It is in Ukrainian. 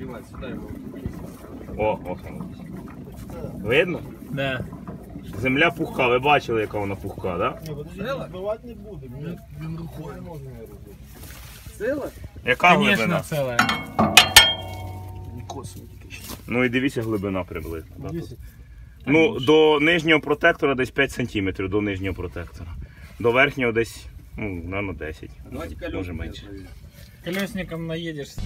Иван, сюда его. О, ось воно. Видно? Да. Земля пухка, ви бачили, яка вона пухка, так? Ні, подожди, Сила? збивати не буде. Він, він рукою не може не робити. Сила? Яка Конечно, глибина? целая. Не тільки ще. Ну і дивіться глибина приблизно. да, тут. Ну, до нижнього протектора десь 5 см до нижнього протектора. До верхнього десь, ну, наверное, 10. Давайте ну, Може колеса менше. Колесником наедешь.